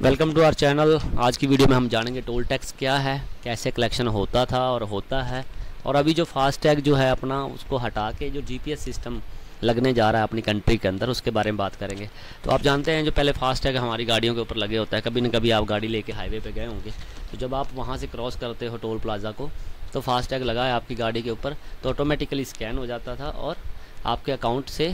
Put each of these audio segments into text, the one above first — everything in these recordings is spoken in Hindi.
Welcome to our channel. आज की वीडियो में हम जानेंगे टोल टैक्स क्या है, कैसे कलेक्शन होता था और होता है। और अभी जो फास्ट टैग जो है अपना, उसको हटा के जो जीपीएस सिस्टम लगने जा रहा है अपनी कंट्री के अंदर, उसके बारे में बात करेंगे। तो आप जानते हैं, जो पहले फास्ट टैग हमारी गाड़ियों के ऊपर लगे होता है, कभी न कभी आप गाड़ी लेके हाईवे पे गए होंगे। तो जब आप वहाँ से क्रॉस करते हो टोल प्लाज़ा को तो फास्ट टैग लगा है आपकी गाड़ी के ऊपर तो ऑटोमेटिकली स्कैन हो जाता था और आपके अकाउंट से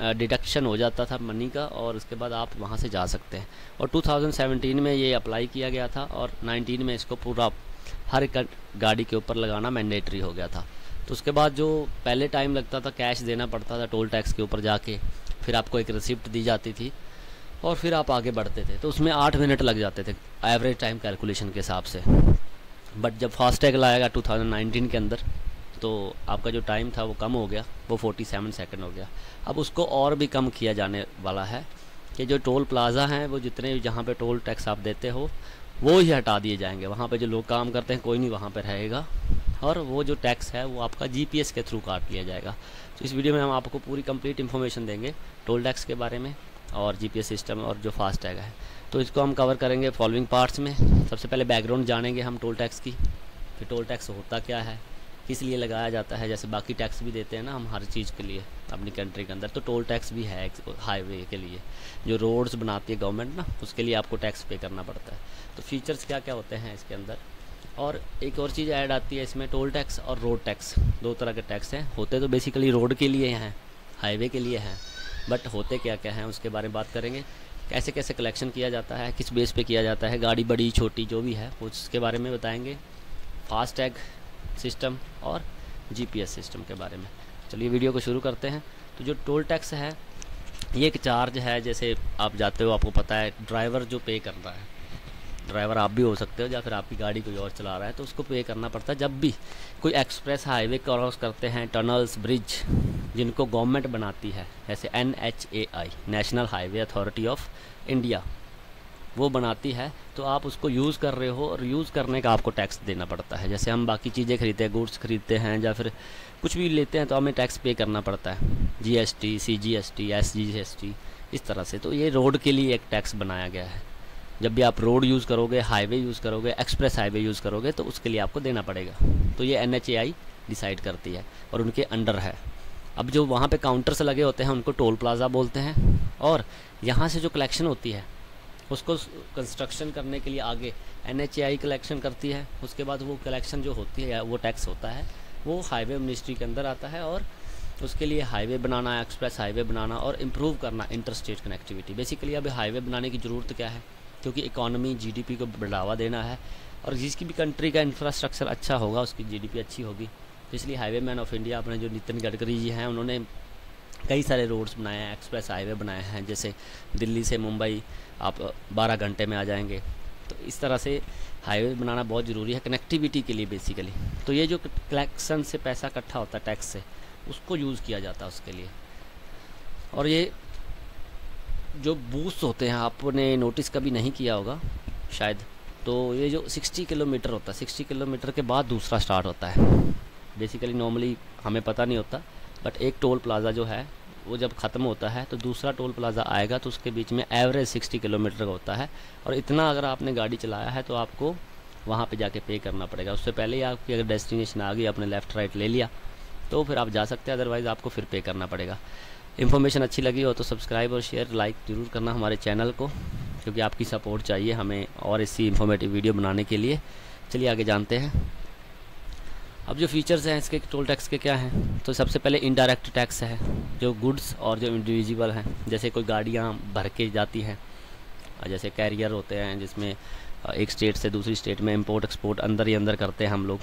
डिडक्शन हो जाता था मनी का और उसके बाद आप वहाँ से जा सकते हैं। और 2017 में ये अप्लाई किया गया था और 19 में इसको पूरा हर गाड़ी के ऊपर लगाना मैंडेटरी हो गया था। तो उसके बाद जो पहले टाइम लगता था कैश देना पड़ता था टोल टैक्स के ऊपर जाके, फिर आपको एक रिसिप्ट दी जाती थी और फिर आप आगे बढ़ते थे। तो उसमें आठ मिनट लग जाते थे एवरेज टाइम कैलकुलेशन के हिसाब से। बट जब फास्टैग लाएगा 2019 के अंदर तो आपका जो टाइम था वो कम हो गया, वो 47 सेकंड हो गया। अब उसको और भी कम किया जाने वाला है कि जो टोल प्लाज़ा हैं, वो जितने जहाँ पे टोल टैक्स आप देते हो, वो ही हटा दिए जाएँगे। वहाँ पे जो लोग काम करते हैं, कोई नहीं वहाँ पे रहेगा। और वो जो टैक्स है, वो आपका जीपीएस के थ्रू काट लिया जाएगा। तो इस वीडियो में हम आपको पूरी कंप्लीट इन्फॉर्मेशन देंगे टोल टैक्स के बारे में और जीपीएस सिस्टम और जो फास्ट टैग है। तो इसको हम कवर करेंगे फॉलोइंग पार्ट्स में। सबसे पहले बैकग्राउंड जानेंगे हम टोल टैक्स की फिर टोल टैक्स होता क्या है किस लिए लगाया जाता है, जैसे बाकी टैक्स भी देते हैं ना हम हर चीज़ के लिए, अपनी कंट्री के अंदर। तो टोल टैक्स भी है हाईवे के लिए। जो रोड्स बनाती है गवर्नमेंट ना, उसके लिए आपको टैक्स पे करना पड़ता है। तो फीचर्स क्या क्या होते हैं इसके अंदर? और एक और चीज़ ऐड आती है इसमें टोल टैक्स और रोड टैक्स दो तरह के टैक्स हैं। होते तो बेसिकली रोड के लिए हैं हाईवे के लिए हैं बट होते क्या क्या हैं उसके बारे में बात करेंगे। कैसे कैसे कलेक्शन किया जाता है, किस बेस पे किया जाता है, गाड़ी बड़ी, छोटी, जो भी है, उसके बारे में बताएँगे। फास्ट टैग सिस्टम और जीपीएस सिस्टम के बारे में। चलिए वीडियो को शुरू करते हैं। तो जो टोल टैक्स है, ये एक चार्ज है, जैसे आप जाते हो, आपको पता है, ड्राइवर जो पे कर रहा है। ड्राइवर आप भी हो सकते हो, या फिर आपकी गाड़ी कोई और चला रहा है तो उसको पे करना पड़ता है। जब भी कोई एक्सप्रेस हाईवे क्रॉस करते हैं, टनल्स, ब्रिज, जिनको गवर्नमेंट बनाती है, जैसे N H A I national highway authority of India वो बनाती है तो आप उसको यूज़ कर रहे हो और यूज़ करने का आपको टैक्स देना पड़ता है। जैसे हम बाकी चीज़ें खरीदते हैं गुड्स खरीदते हैं या फिर कुछ भी लेते हैं तो हमें टैक्स पे करना पड़ता है। G S T C G S T S G S T इस तरह से। तो ये रोड के लिए एक टैक्स बनाया गया है। जब भी आप रोड यूज़ करोगे हाईवे यूज़ करोगे एक्सप्रेस हाईवे यूज़ करोगे तो उसके लिए आपको देना पड़ेगा। तो ये एनएचएआई डिसाइड करती है और उनके अंडर है। अब जो वहाँ पे काउंटर्स लगे होते हैं, उनको टोल प्लाज़ा बोलते हैं और यहाँ से जो कलेक्शन होती है उसको कंस्ट्रक्शन करने के लिए आगे एन कलेक्शन करती है। उसके बाद वो कलेक्शन जो होती है, वो टैक्स होता है। वो हाईवे मिनिस्ट्री के अंदर आता है और उसके लिए हाईवे बनाना एक्सप्रेस हाईवे बनाना और इम्प्रूव करना इंटर स्टेट कनेक्टिविटी बेसिकली अभी हाईवे बनाने की ज़रूरत क्या है? क्योंकि इकोनॉमी जीडीपी को बढ़ावा देना है और जिसकी भी कंट्री का इंफ्रास्ट्रक्चर अच्छा होगा, उसकी जीडीपी अच्छी होगी। तो इसलिए हाईवे मैन ऑफ़ इंडिया अपने जो नितिन गडकरी जी हैं, उन्होंने कई सारे रोड्स बनाए हैं, एक्सप्रेस हाईवे बनाए हैं, जैसे दिल्ली से मुंबई आप 12 घंटे में आ जाएँगे। तो इस तरह से हाईवे बनाना बहुत ज़रूरी है कनेक्टिविटी के लिए बेसिकली तो ये जो कलेक्शन से पैसा इकट्ठा होता है टैक्स से, उसको यूज़ किया जाता है उसके लिए। और ये जो बूस्ट होते हैं, आपने नोटिस कभी नहीं किया होगा, शायद। तो ये जो 60 किलोमीटर होता है 60 किलोमीटर के बाद दूसरा स्टार्ट होता है। बेसिकली नॉर्मली हमें पता नहीं होता बट एक टोल प्लाज़ा जो है, वो जब ख़त्म होता है तो दूसरा टोल प्लाज़ा आएगा तो उसके बीच में एवरेज 60 किलोमीटर का होता है। और इतना अगर आपने गाड़ी चलाया है तो आपको वहाँ पे जाके पे करना पड़ेगा। उससे पहले ही आपकी अगर डेस्टिनेशन आ गई, आपने लेफ़्ट राइट ले लिया तो फिर आप जा सकते हैं अदरवाइज़ आपको फिर पे करना पड़ेगा। इन्फॉर्मेशन अच्छी लगी हो तो सब्सक्राइब और शेयर लाइक ज़रूर करना हमारे चैनल को, क्योंकि आपकी सपोर्ट चाहिए हमें और इसी इन्फॉर्मेटिव वीडियो बनाने के लिए। चलिए आगे जानते हैं। अब जो फीचर्स हैं इसके टोल टैक्स के क्या हैं? तो सबसे पहले इनडायरेक्ट टैक्स है जो गुड्स और जो इंडिविजुअल हैं। जैसे कोई गाड़ियाँ भर के जाती हैं जैसे कैरियर होते हैं जिसमें एक स्टेट से दूसरी स्टेट में इंपोर्ट एक्सपोर्ट अंदर ही अंदर करते हैं हम लोग।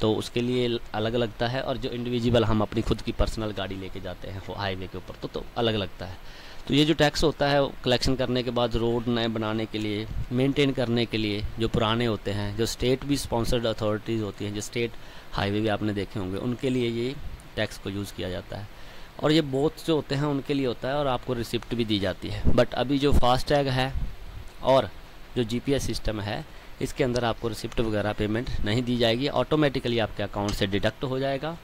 तो उसके लिए अलग लगता है और जो इंडिविजुअल हम अपनी खुद की पर्सनल गाड़ी लेके जाते हैं वो हाईवे के ऊपर। तो, तो अलग लगता है। तो ये जो टैक्स होता है कलेक्शन करने के बाद रोड नए बनाने के लिए मेंटेन करने के लिए जो पुराने होते हैं, जो स्टेट भी स्पॉन्सर्ड अथॉरिटीज़ होती हैं, जो स्टेट हाईवे भी आपने देखे होंगे, उनके लिए ये टैक्स को यूज़ किया जाता है। और ये बोथ जो होते हैं, उनके लिए होता है और आपको रिसिप्ट भी दी जाती है। बट अभी जो फास्ट टैग है और जो जी सिस्टम है, इसके अंदर आपको रिसिप्ट वगैरह पेमेंट नहीं दी जाएगी। ऑटोमेटिकली आपके अकाउंट से डिडक्ट हो जाएगा।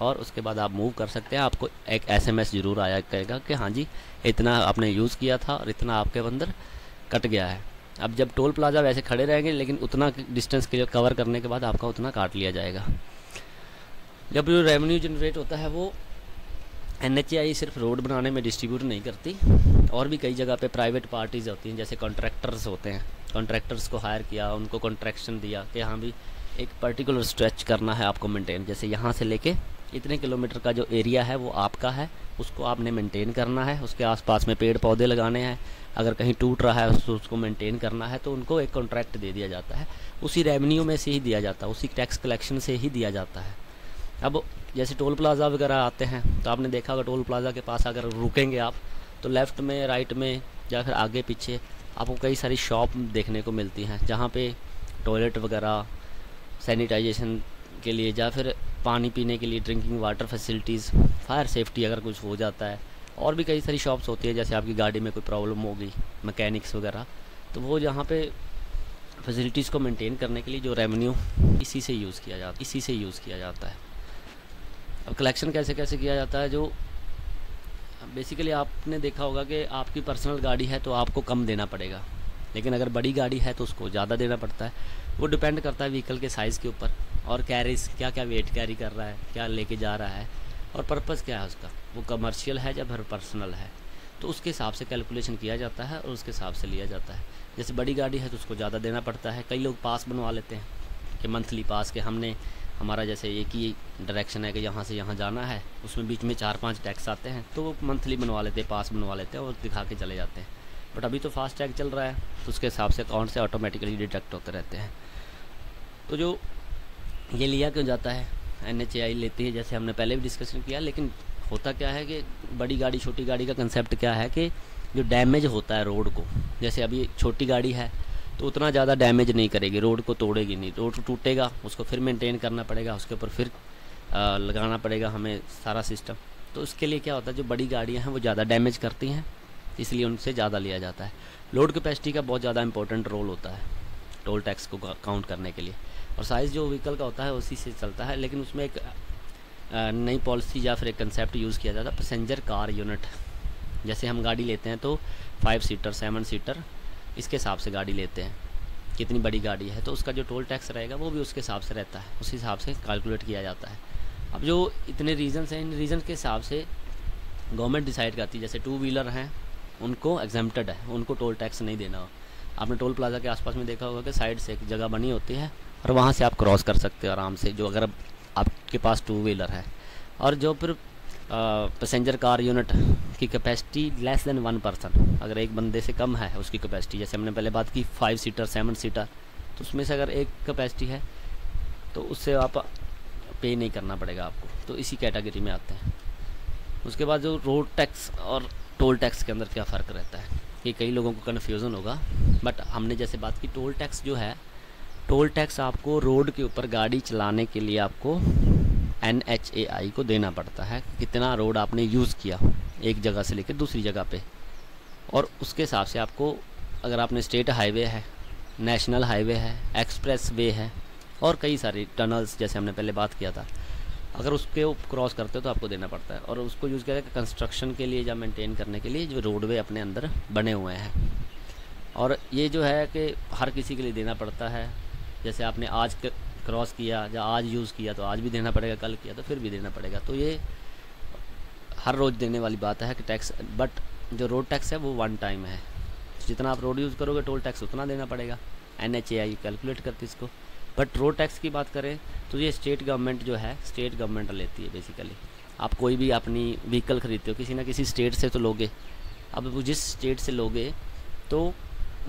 और उसके बाद आप मूव कर सकते हैं। आपको एक एसएमएस ज़रूर आया करेगा कि हाँ जी, इतना आपने यूज़ किया था और इतना आपके अंदर कट गया है। अब जब टोल प्लाजा वैसे खड़े रहेंगे, लेकिन उतना डिस्टेंस के कवर करने के बाद आपका उतना काट लिया जाएगा। जब जो रेवेन्यू जनरेट होता है वो एन सिर्फ़ रोड बनाने में डिस्ट्रीब्यूट नहीं करती, और भी कई जगह पे प्राइवेट पार्टीज़ होती हैं, जैसे कॉन्ट्रैक्टर्स होते हैं। कॉन्ट्रैक्टर्स को हायर किया, उनको कॉन्ट्रैक्शन दिया कि हाँ भी एक पर्टिकुलर स्ट्रेच करना है आपको मेंटेन जैसे यहाँ से लेके इतने किलोमीटर का जो एरिया है वो आपका है, उसको आपने मेंटेन करना है, उसके आसपास में पेड़ पौधे लगाने हैं, अगर कहीं टूट रहा है तो उसको मेंटेन करना है तो उनको एक कॉन्ट्रैक्ट दे दिया जाता है। उसी रेवेन्यू में से ही दिया जाता है, उसी टैक्स कलेक्शन से ही दिया जाता है। अब जैसे टोल प्लाज़ा वगैरह आते हैं तो आपने देखा होगा टोल प्लाज़ा के पास अगर रुकेंगे आप तो लेफ़्ट में राइट में, या फिर आगे पीछे आपको कई सारी शॉप देखने को मिलती हैं, जहाँ पे टॉयलेट वगैरह सैनिटाइजेशन के लिए, या फिर पानी पीने के लिए drinking water facilities fire safety अगर कुछ हो जाता है, और भी कई सारी शॉप्स होती है, जैसे आपकी गाड़ी में कोई प्रॉब्लम हो गई मैकेनिक्स वगैरह तो वो जहाँ पे फैसिलिटीज़ को मेंटेन करने के लिए जो रेवेन्यू इसी से यूज़ किया जाता, इसी से यूज़ किया जाता है। अब कलेक्शन कैसे कैसे किया जाता है, जो बेसिकली आपने देखा होगा कि आपकी पर्सनल गाड़ी है तो आपको कम देना पड़ेगा, लेकिन अगर बड़ी गाड़ी है तो उसको ज़्यादा देना पड़ता है। वो डिपेंड करता है व्हीकल के साइज़ के ऊपर। और कैरीज क्या क्या वेट कैरी कर रहा है, क्या लेके जा रहा है और पर्पज़ क्या है उसका? वो कमर्शियल है या फिर पर्सनल है? तो उसके हिसाब से कैलकुलेशन किया जाता है और उसके हिसाब से लिया जाता है। जैसे बड़ी गाड़ी है तो उसको ज़्यादा देना पड़ता है। कई लोग पास बनवा लेते हैं कि मंथली पास के हमने, हमारा जैसे एक ही डायरेक्शन है कि यहाँ से यहाँ जाना है, उसमें बीच में चार पाँच टैक्स आते हैं तो वो मंथली बनवा लेते हैं पास बनवा लेते हैं और दिखा के चले जाते हैं। बट अभी तो फास्ट टैग चल रहा है तो उसके हिसाब से अकाउंट से ऑटोमेटिकली डिटेक्ट होते रहते हैं। तो जो ये लिया क्यों जाता है? एनएचएआई लेती है जैसे हमने पहले भी डिस्कशन किया लेकिन होता क्या है कि बड़ी गाड़ी छोटी गाड़ी का कंसेप्ट क्या है कि जो डैमेज होता है रोड को जैसे अभी छोटी गाड़ी है तो उतना ज़्यादा डैमेज नहीं करेगी रोड को तोड़ेगी नहीं रोड टूटेगा उसको फिर मेंटेन करना पड़ेगा उसके ऊपर फिर आ, लगाना पड़ेगा हमें सारा सिस्टम तो उसके लिए क्या होता है जो बड़ी गाड़ियाँ हैं वो ज़्यादा डैमेज करती हैं इसलिए उनसे ज़्यादा लिया जाता है। लोड कैपेसिटी का बहुत ज़्यादा इंपॉर्टेंट रोल होता है टोल टैक्स को काउंट करने के लिए। और साइज़ जो व्हीकल का होता है, उसी से चलता है, लेकिन उसमें एक नई पॉलिसी या फिर एक कंसेप्ट यूज़ किया जाता है पैसेंजर कार यूनिट जैसे हम गाड़ी लेते हैं तो फाइव सीटर सेवन सीटर इसके हिसाब से गाड़ी लेते हैं। कितनी बड़ी गाड़ी है तो उसका जो टोल टैक्स रहेगा, वो भी उसके हिसाब से रहता है, उस हिसाब से कैलकुलेट किया जाता है। अब जो इतने रीजन्स हैं, इन रीज़न के हिसाब से गवर्नमेंट डिसाइड करती है, जैसे टू व्हीलर हैं, उनको एग्जाम्प्टेड है, उनको टोल टैक्स नहीं देना। आपने टोल प्लाजा के आसपास में देखा होगा कि साइड से एक जगह बनी होती है और वहाँ से आप क्रॉस कर सकते हो आराम से, जो अगर आपके पास टू व्हीलर है। और जो फिर पैसेंजर कार यूनिट की capacity less than one person अगर एक बंदे से कम है उसकी कैपेसिटी, जैसे हमने पहले बात की फाइव सीटर सेवन सीटर तो उसमें से अगर एक कैपेसिटी है तो उससे आप पे नहीं करना पड़ेगा आपको। तो इसी कैटेगरी में आते हैं। उसके बाद जो रोड टैक्स और टोल टैक्स के अंदर क्या फ़र्क रहता है? ये कई लोगों को कन्फ्यूज़न होगा। बट हमने जैसे बात की टोल टैक्स जो है टोल टैक्स आपको रोड के ऊपर गाड़ी चलाने के लिए आपको एनएचएआई को देना पड़ता है। कितना रोड आपने यूज़ किया एक जगह से लेकर दूसरी जगह पे। और उसके हिसाब से आपको, अगर आपने स्टेट हाईवे है नेशनल हाईवे है एक्सप्रेस वे है, और कई सारी टनल्स जैसे हमने पहले बात किया था। अगर उसके क्रॉस करते हो तो आपको देना पड़ता है। और उसको यूज़ किया जाए कंस्ट्रक्शन के लिए या मेंटेन करने के लिए जो रोडवे अपने अंदर बने हुए हैं। और ये जो है कि हर किसी के लिए देना पड़ता है। जैसे आपने आज क्रॉस किया या आज यूज़ किया तो आज भी देना पड़ेगा, कल किया तो फिर भी देना पड़ेगा। तो ये हर रोज़ देने वाली बात है कि टैक्स बट जो रोड टैक्स है वो वन टाइम है। जितना आप रोड यूज़ करोगे टोल टैक्स उतना देना पड़ेगा। N H A I calculate करती इसको। बट रोड टैक्स की बात करें तो ये स्टेट गवर्नमेंट जो है स्टेट गवर्नमेंट लेती है बेसिकली आप कोई भी अपनी व्हीकल ख़रीदते हो, किसी ना किसी स्टेट से तो लोगे। अब वो जिस स्टेट से लोगे तो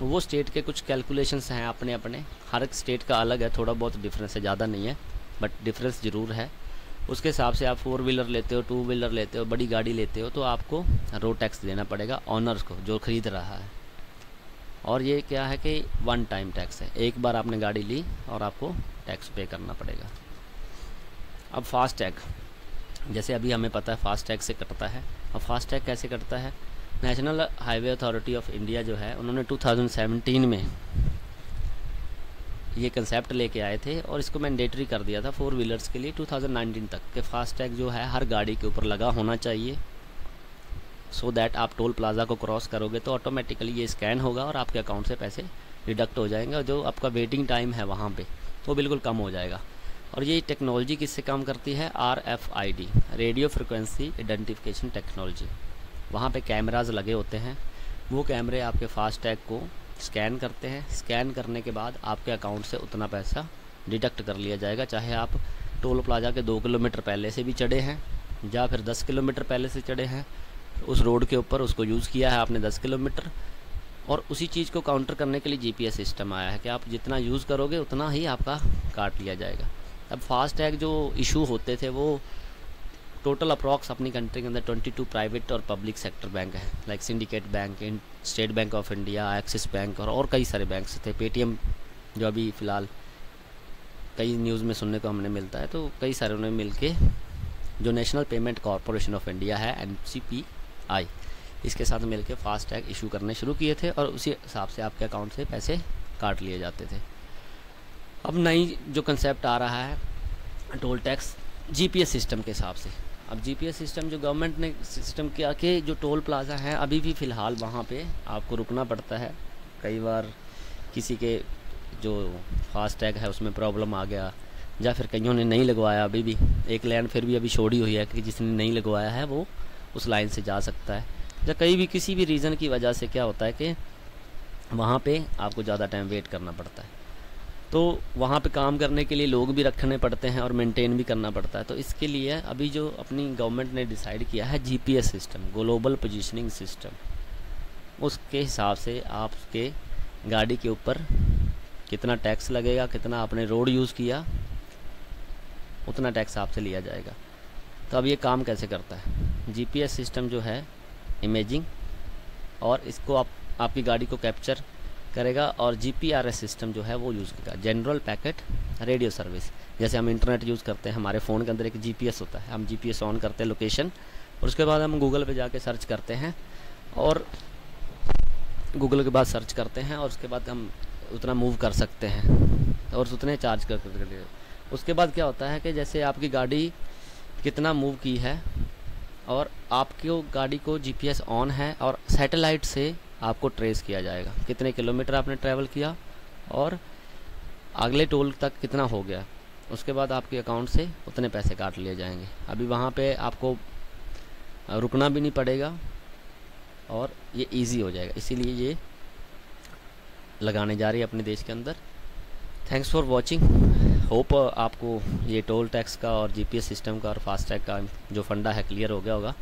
वो स्टेट के कुछ कैलकुलेशंस हैं अपने अपने हर एक स्टेट का अलग है, थोड़ा बहुत डिफरेंस है, ज़्यादा नहीं है बट डिफरेंस ज़रूर है। उसके हिसाब से आप फोर व्हीलर लेते हो टू व्हीलर लेते हो, बड़ी गाड़ी लेते हो तो आपको रोड टैक्स देना पड़ेगा ऑनर्स को, जो ख़रीद रहा है। और ये क्या है कि वन टाइम टैक्स है। एक बार आपने गाड़ी ली और आपको टैक्स पे करना पड़ेगा। अब फास्ट टैग जैसे अभी हमें पता है फास्ट टैग से कटता है। अब फास्ट टैग कैसे कटता है? National highway authority of India जो है, उन्होंने 2017 में ये कंसेप्ट लेके आए थे और इसको मैंडेटरी कर दिया था फोर व्हीलर्स के लिए 2019 तक। कि फास्टैग जो है, हर गाड़ी के ऊपर लगा होना चाहिए। सो दैट आप टोल प्लाज़ा को क्रॉस करोगे तो ऑटोमेटिकली ये स्कैन होगा और आपके अकाउंट से पैसे डिडक्ट हो जाएँगे और जो आपका वेटिंग टाइम है वहाँ पे, वो बिल्कुल कम हो जाएगा। और ये टेक्नोलॉजी किससे काम करती है? R F I D radio frequency identification technology वहाँ पे कैमराज लगे होते हैं। वो कैमरे आपके फास्ट टैग को स्कैन करते हैं। स्कैन करने के बाद आपके अकाउंट से उतना पैसा डिडक्ट कर लिया जाएगा। चाहे आप टोल प्लाजा के दो किलोमीटर पहले से भी चढ़े हैं, या फिर दस किलोमीटर पहले से चढ़े हैं उस रोड के ऊपर उसको यूज़ किया है आपने दस किलोमीटर। और उसी चीज़ को काउंटर करने के लिए जीपीएस सिस्टम आया है कि आप जितना यूज़ करोगे, उतना ही आपका काट लिया जाएगा। अब फास्ट टैग जो इशू होते थे, वो टोटल अप्रॉक्स अपनी कंट्री के अंदर 22 प्राइवेट और पब्लिक सेक्टर बैंक है, like Syndicate Bank State Bank of India, Axis Bank और और कई सारे बैंक्स थे। पेटीएम जो अभी फ़िलहाल कई न्यूज़ में सुनने को हमने मिलता है तो कई सारे उन्हें मिल के जो national payment corporation of India है, एन इसके साथ मिल के फास्ट टैग इशू करने शुरू किए थे और उसी हिसाब से आपके अकाउंट से पैसे काट लिए जाते थे। अब नई जो कंसेप्ट आ रहा है टोल टैक्स जीपीएस सिस्टम के हिसाब से। अब जीपीएस सिस्टम जो गवर्नमेंट ने सिस्टम किया कि जो टोल प्लाज़ा है, अभी भी फ़िलहाल वहाँ पे आपको रुकना पड़ता है। कई बार किसी के जो फास्ट टैग है, उसमें प्रॉब्लम आ गया, या फिर कईयों ने नहीं लगवाया अभी भी। एक लाइन फिर भी अभी छोड़ी हुई है कि जिसने नहीं लगवाया है, वो उस लाइन से जा सकता है। या कहीं भी किसी भी रीज़न की वजह से क्या होता है कि वहाँ पे आपको ज़्यादा टाइम वेट करना पड़ता है। तो वहाँ पे काम करने के लिए लोग भी रखने पड़ते हैं और मेंटेन भी करना पड़ता है। तो इसके लिए अभी जो अपनी गवर्नमेंट ने डिसाइड किया है GPS system global positioning system उसके हिसाब से आपके गाड़ी के ऊपर कितना टैक्स लगेगा, कितना आपने रोड यूज़ किया, उतना टैक्स आपसे लिया जाएगा। तो अब ये काम कैसे करता है? जीपीएस सिस्टम जो है इमेजिंग और इसको आप, आपकी गाड़ी को कैप्चर करेगा और जीपीआरएस सिस्टम जो है वो यूज़ करेगा। जनरल पैकेट रेडियो सर्विस जैसे हम इंटरनेट यूज़ करते हैं, हमारे फ़ोन के अंदर एक जीपीएस होता है। हम जीपीएस ऑन करते हैं लोकेशन और उसके बाद हम गूगल पे जाके सर्च करते हैं, और गूगल के बाद सर्च करते हैं, और उसके बाद हम उतना मूव कर सकते हैं, और उतने चार्ज कर कर उसके बाद क्या होता है कि जैसे आपकी गाड़ी कितना मूव की है और आपकी गाड़ी को जीपीएस ऑन है और सैटेलाइट से आपको ट्रेस किया जाएगा। कितने किलोमीटर आपने ट्रैवल किया और अगले टोल तक कितना हो गया। उसके बाद आपके अकाउंट से उतने पैसे काट लिए जाएँगे। अभी वहाँ पे आपको रुकना भी नहीं पड़ेगा और ये इजी हो जाएगा। इसीलिए ये लगाने जा रही है अपने देश के अंदर। थैंक्स फॉर वॉचिंग होप आपको ये टोल टैक्स का और जीपीएस सिस्टम का और फास्टैग का जो फंडा है क्लियर हो गया होगा।